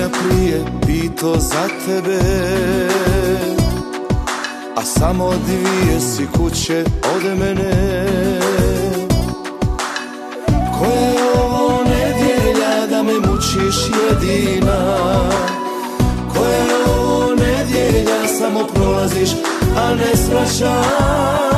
ja prije pito za tebe. A samo dvije si kuće od mene. Koja je ovo nedjelja da me mučiš jedina? Koja je ovo nedjelja samo prolaziš a ne svraćaš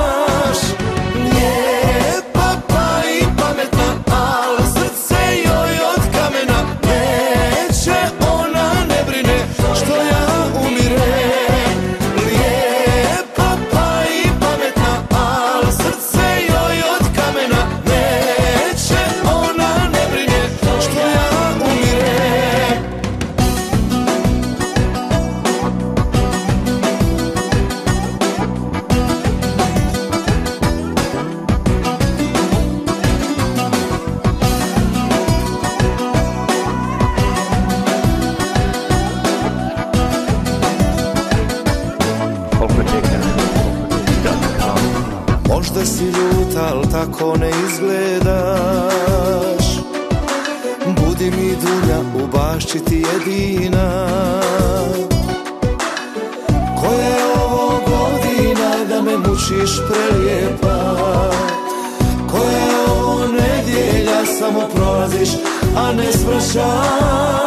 Možda si ljuta, al tako ne izgledaš. Budi mi dunja, u bašći ti jedina. Koja je ovo godina da me mučiš prelijepa? Koja je ovo nedjelja, samo prolaziš, a ne svraćaš